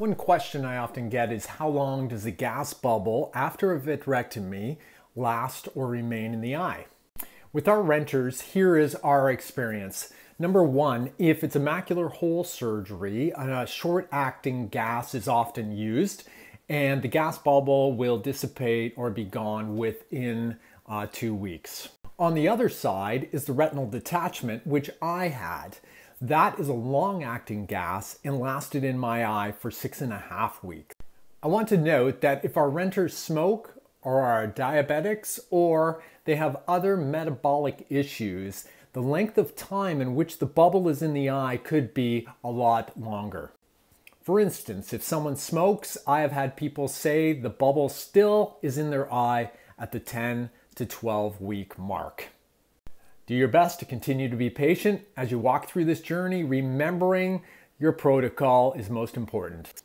One question I often get is how long does a gas bubble after a vitrectomy last or remain in the eye? With our renters, here is our experience. Number one, if it's a macular hole surgery, a short acting gas is often used and the gas bubble will dissipate or be gone within uh, two weeks. On the other side is the retinal detachment, which I had. That is a long acting gas and lasted in my eye for six and a half weeks. I want to note that if our renters smoke or are diabetics or they have other metabolic issues, the length of time in which the bubble is in the eye could be a lot longer. For instance, if someone smokes, I have had people say the bubble still is in their eye at the 10 to 12 week mark. Do your best to continue to be patient as you walk through this journey, remembering your protocol is most important.